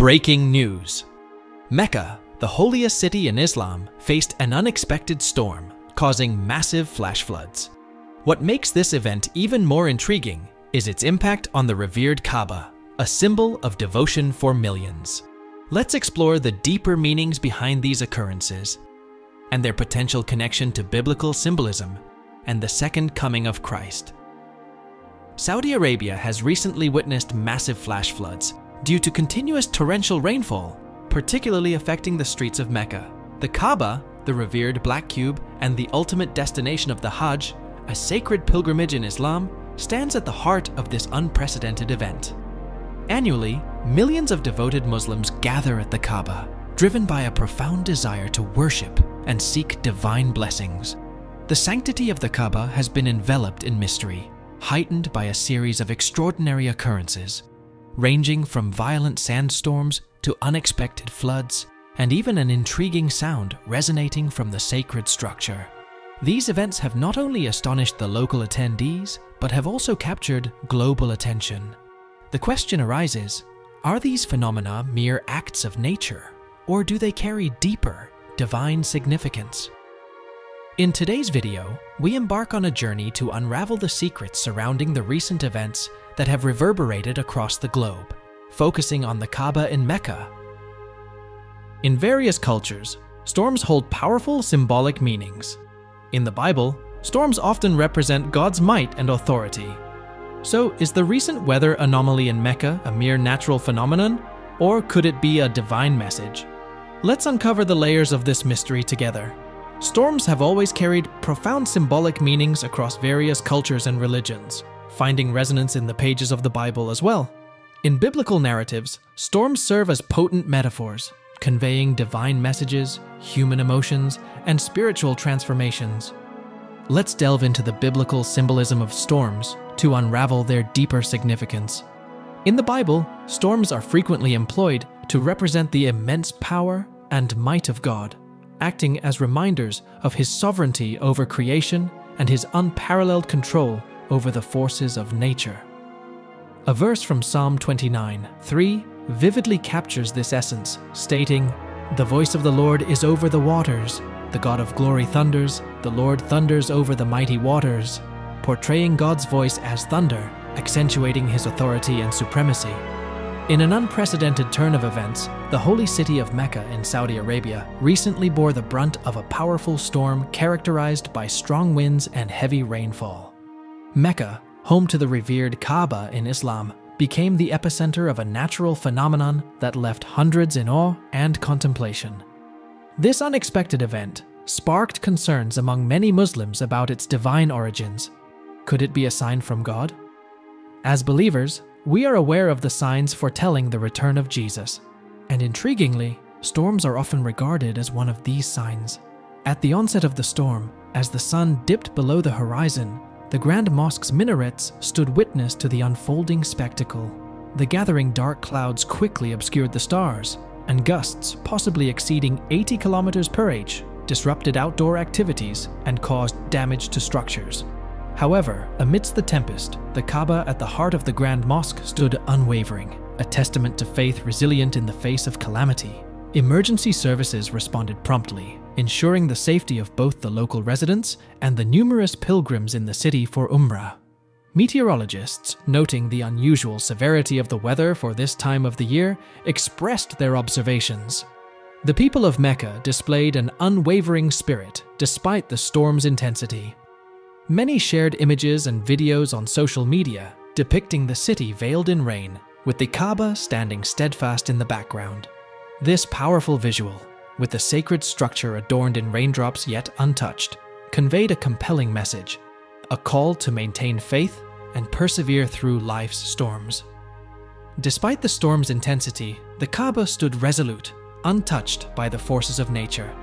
Breaking news Mecca, the holiest city in Islam, faced an unexpected storm, causing massive flash floods. What makes this event even more intriguing is its impact on the revered Kaaba, a symbol of devotion for millions. Let's explore the deeper meanings behind these occurrences and their potential connection to biblical symbolism and the second coming of Christ. Saudi Arabia has recently witnessed massive flash floods due to continuous torrential rainfall, particularly affecting the streets of Mecca. The Kaaba, the revered black cube, and the ultimate destination of the Hajj, a sacred pilgrimage in Islam, stands at the heart of this unprecedented event. Annually, millions of devoted Muslims gather at the Kaaba, driven by a profound desire to worship and seek divine blessings. The sanctity of the Kaaba has been enveloped in mystery, heightened by a series of extraordinary occurrences, ranging from violent sandstorms to unexpected floods, and even an intriguing sound resonating from the sacred structure. These events have not only astonished the local attendees, but have also captured global attention. The question arises, are these phenomena mere acts of nature, or do they carry deeper, divine significance? In today's video, we embark on a journey to unravel the secrets surrounding the recent events that have reverberated across the globe, focusing on the Kaaba in Mecca. In various cultures, storms hold powerful symbolic meanings. In the Bible, storms often represent God's might and authority. So, is the recent weather anomaly in Mecca a mere natural phenomenon, or could it be a divine message? Let's uncover the layers of this mystery together. Storms have always carried profound symbolic meanings across various cultures and religions, finding resonance in the pages of the Bible as well. In biblical narratives, storms serve as potent metaphors, conveying divine messages, human emotions, and spiritual transformations. Let's delve into the biblical symbolism of storms to unravel their deeper significance. In the Bible, storms are frequently employed to represent the immense power and might of God, acting as reminders of His sovereignty over creation and His unparalleled control over the forces of nature. A verse from Psalm 29 3 vividly captures this essence, stating, The voice of the Lord is over the waters, the God of glory thunders, the Lord thunders over the mighty waters, portraying God's voice as thunder, accentuating his authority and supremacy. In an unprecedented turn of events, the holy city of Mecca in Saudi Arabia recently bore the brunt of a powerful storm characterized by strong winds and heavy rainfall. Mecca, home to the revered Kaaba in Islam, became the epicenter of a natural phenomenon that left hundreds in awe and contemplation. This unexpected event sparked concerns among many Muslims about its divine origins. Could it be a sign from God? As believers, we are aware of the signs foretelling the return of Jesus, and intriguingly, storms are often regarded as one of these signs. At the onset of the storm, as the sun dipped below the horizon, the Grand Mosque's minarets stood witness to the unfolding spectacle. The gathering dark clouds quickly obscured the stars, and gusts, possibly exceeding 80 kilometers per h, disrupted outdoor activities and caused damage to structures. However, amidst the tempest, the Kaaba at the heart of the Grand Mosque stood unwavering, a testament to faith resilient in the face of calamity. Emergency services responded promptly, ensuring the safety of both the local residents and the numerous pilgrims in the city for Umrah. Meteorologists, noting the unusual severity of the weather for this time of the year, expressed their observations. The people of Mecca displayed an unwavering spirit despite the storm's intensity, Many shared images and videos on social media depicting the city veiled in rain, with the Kaaba standing steadfast in the background. This powerful visual, with the sacred structure adorned in raindrops yet untouched, conveyed a compelling message a call to maintain faith and persevere through life's storms. Despite the storm's intensity, the Kaaba stood resolute, untouched by the forces of nature.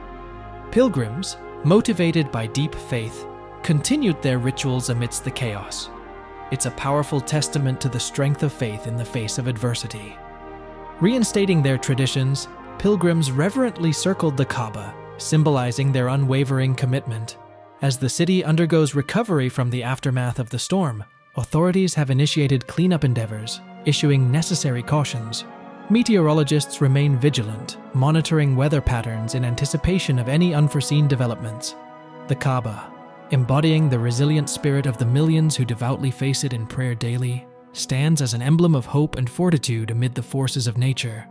Pilgrims, motivated by deep faith, continued their rituals amidst the chaos. It's a powerful testament to the strength of faith in the face of adversity. Reinstating their traditions, pilgrims reverently circled the Kaaba, symbolizing their unwavering commitment. As the city undergoes recovery from the aftermath of the storm, authorities have initiated cleanup endeavors, issuing necessary cautions. meteorologists remain vigilant, monitoring weather patterns in anticipation of any unforeseen developments. The Kaaba, embodying the resilient spirit of the millions who devoutly face it in prayer daily, stands as an emblem of hope and fortitude amid the forces of nature.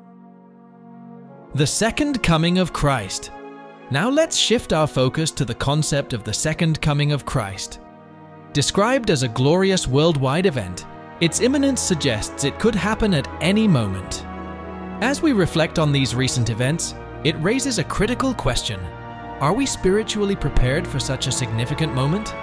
The Second Coming of Christ. Now let's shift our focus to the concept of the Second Coming of Christ. Described as a glorious worldwide event, its imminence suggests it could happen at any moment. As we reflect on these recent events, it raises a critical question Are we spiritually prepared for such a significant moment?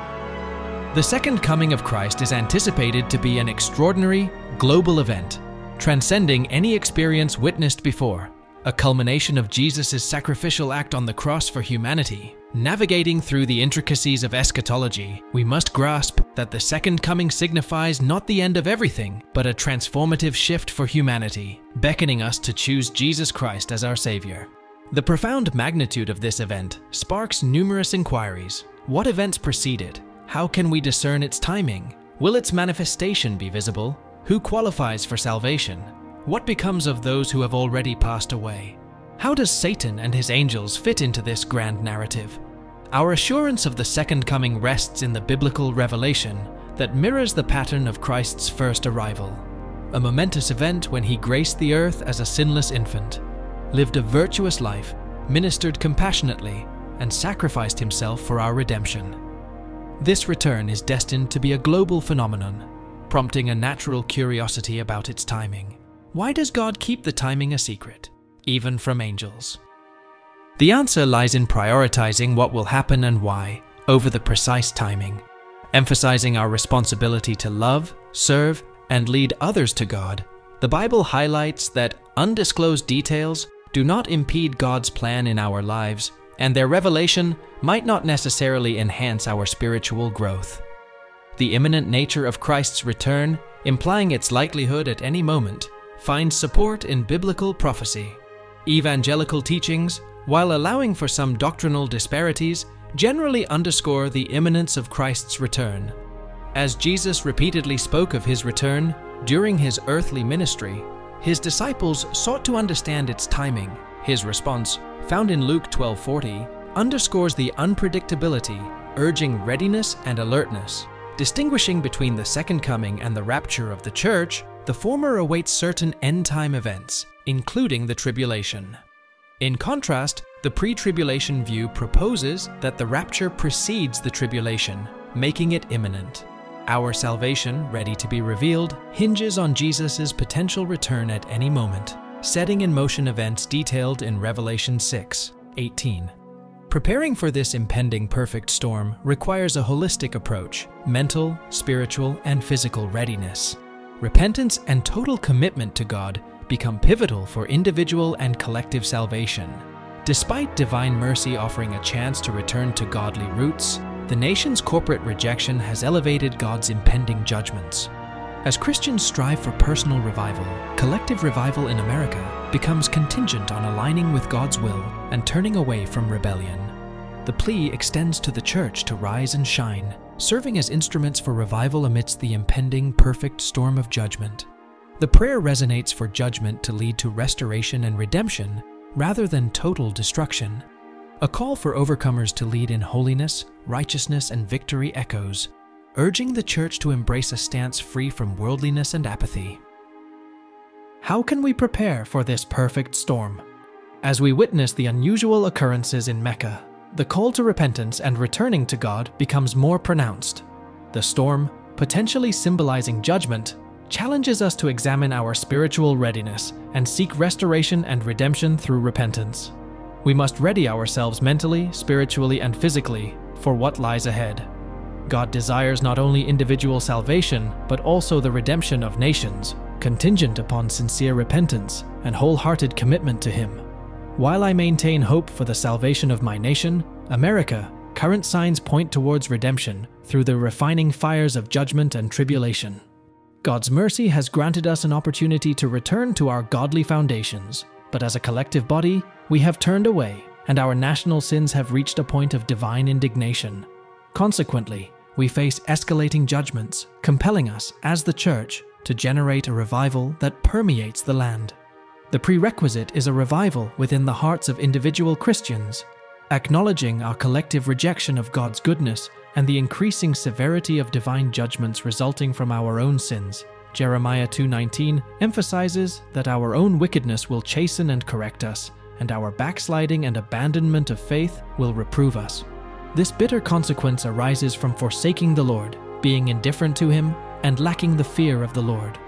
The second coming of Christ is anticipated to be an extraordinary, global event, transcending any experience witnessed before, a culmination of Jesus' sacrificial act on the cross for humanity. Navigating through the intricacies of eschatology, we must grasp that the second coming signifies not the end of everything, but a transformative shift for humanity, beckoning us to choose Jesus Christ as our Savior. The profound magnitude of this event sparks numerous inquiries. What events preceded? How can we discern its timing? Will its manifestation be visible? Who qualifies for salvation? What becomes of those who have already passed away? How does Satan and his angels fit into this grand narrative? Our assurance of the second coming rests in the biblical revelation that mirrors the pattern of Christ's first arrival. A momentous event when he graced the earth as a sinless infant, lived a virtuous life, ministered compassionately, and sacrificed himself for our redemption. This return is destined to be a global phenomenon, prompting a natural curiosity about its timing. Why does God keep the timing a secret, even from angels? The answer lies in prioritizing what will happen and why over the precise timing, emphasizing our responsibility to love, serve, and lead others to God. The Bible highlights that undisclosed details do not impede God's plan in our lives and their revelation might not necessarily enhance our spiritual growth. The imminent nature of Christ's return, implying its likelihood at any moment, finds support in biblical prophecy. Evangelical teachings, while allowing for some doctrinal disparities, generally underscore the imminence of Christ's return. As Jesus repeatedly spoke of his return during his earthly ministry, his disciples sought to understand its timing. His response, found in Luke 12:40, underscores the unpredictability, urging readiness and alertness. Distinguishing between the second coming and the rapture of the church, the former awaits certain end-time events, including the tribulation. In contrast, the pre-tribulation view proposes that the rapture precedes the tribulation, making it imminent. Our salvation, ready to be revealed, hinges on Jesus' potential return at any moment setting in motion events detailed in Revelation 6 18. Preparing for this impending perfect storm requires a holistic approach mental, spiritual, and physical readiness. Repentance and total commitment to God become pivotal for individual and collective salvation. Despite divine mercy offering a chance to return to godly roots, the nation's corporate rejection has elevated God's impending judgments. As Christians strive for personal revival, collective revival in America becomes contingent on aligning with God's will and turning away from rebellion. The plea extends to the church to rise and shine, serving as instruments for revival amidst the impending perfect storm of judgment. The prayer resonates for judgment to lead to restoration and redemption rather than total destruction. A call for overcomers to lead in holiness, righteousness, and victory echoes, urging the church to embrace a stance free from worldliness and apathy. How can we prepare for this perfect storm? As we witness the unusual occurrences in Mecca, the call to repentance and returning to God becomes more pronounced. The storm, potentially symbolizing judgment, challenges us to examine our spiritual readiness and seek restoration and redemption through repentance. We must ready ourselves mentally, spiritually, and physically for what lies ahead. God desires not only individual salvation, but also the redemption of nations, contingent upon sincere repentance and wholehearted commitment to Him. While I maintain hope for the salvation of my nation, America, current signs point towards redemption through the refining fires of judgment and tribulation. God's mercy has granted us an opportunity to return to our godly foundations, but as a collective body, we have turned away, and our national sins have reached a point of divine indignation. Consequently, we face escalating judgments, compelling us, as the church, to generate a revival that permeates the land. The prerequisite is a revival within the hearts of individual Christians, acknowledging our collective rejection of God's goodness and the increasing severity of divine judgments resulting from our own sins. Jeremiah 2:19 emphasizes that our own wickedness will chasten and correct us, and our backsliding and abandonment of faith will reprove us. This bitter consequence arises from forsaking the Lord, being indifferent to him, and lacking the fear of the Lord.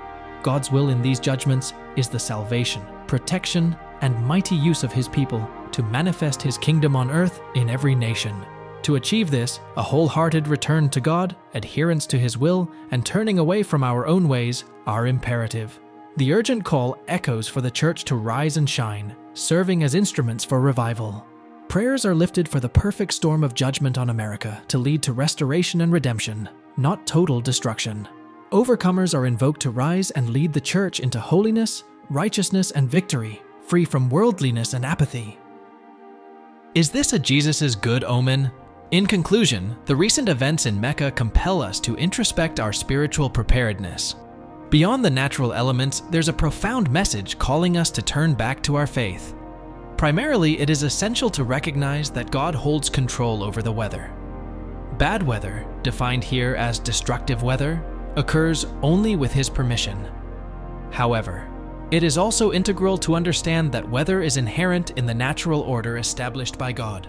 God's will in these judgments is the salvation, protection, and mighty use of his people to manifest his kingdom on earth in every nation. To achieve this, a wholehearted return to God, adherence to his will, and turning away from our own ways are imperative. The urgent call echoes for the church to rise and shine, serving as instruments for revival. Prayers are lifted for the perfect storm of judgment on America to lead to restoration and redemption, not total destruction. Overcomers are invoked to rise and lead the church into holiness, righteousness, and victory, free from worldliness and apathy. Is this a Jesus' good omen? In conclusion, the recent events in Mecca compel us to introspect our spiritual preparedness. Beyond the natural elements, there's a profound message calling us to turn back to our faith. Primarily, it is essential to recognize that God holds control over the weather. Bad weather, defined here as destructive weather, occurs only with His permission. However, it is also integral to understand that weather is inherent in the natural order established by God.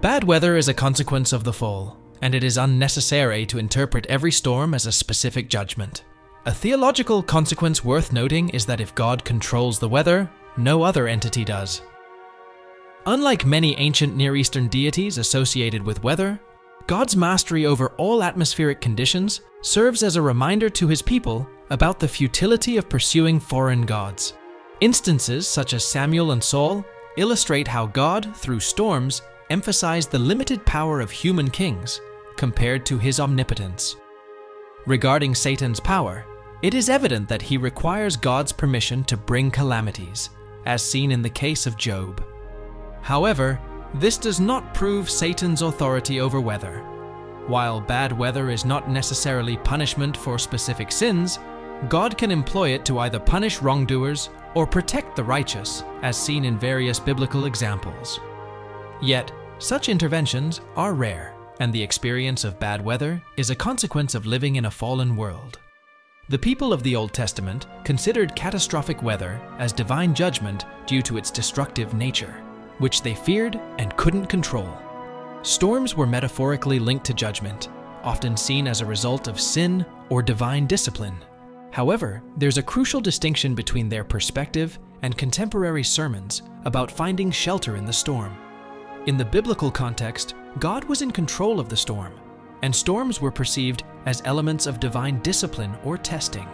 Bad weather is a consequence of the fall, and it is unnecessary to interpret every storm as a specific judgment. A theological consequence worth noting is that if God controls the weather, no other entity does. Unlike many ancient Near Eastern deities associated with weather, God's mastery over all atmospheric conditions serves as a reminder to his people about the futility of pursuing foreign gods. Instances such as Samuel and Saul illustrate how God, through storms, emphasized the limited power of human kings compared to his omnipotence. Regarding Satan's power, it is evident that he requires God's permission to bring calamities, as seen in the case of Job. However, this does not prove Satan's authority over weather. While bad weather is not necessarily punishment for specific sins, God can employ it to either punish wrongdoers or protect the righteous, as seen in various biblical examples. Yet, such interventions are rare, and the experience of bad weather is a consequence of living in a fallen world. The people of the Old Testament considered catastrophic weather as divine judgment due to its destructive nature which they feared and couldn't control. Storms were metaphorically linked to judgment, often seen as a result of sin or divine discipline. However, there's a crucial distinction between their perspective and contemporary sermons about finding shelter in the storm. In the biblical context, God was in control of the storm, and storms were perceived as elements of divine discipline or testing.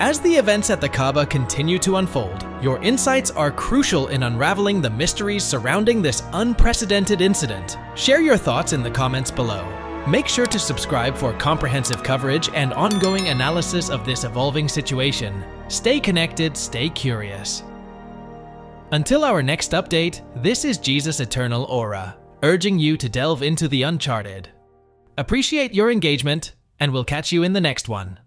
As the events at the Kaaba continue to unfold, your insights are crucial in unraveling the mysteries surrounding this unprecedented incident. Share your thoughts in the comments below. Make sure to subscribe for comprehensive coverage and ongoing analysis of this evolving situation. Stay connected, stay curious. Until our next update, this is Jesus Eternal Aura, urging you to delve into the uncharted. Appreciate your engagement, and we'll catch you in the next one.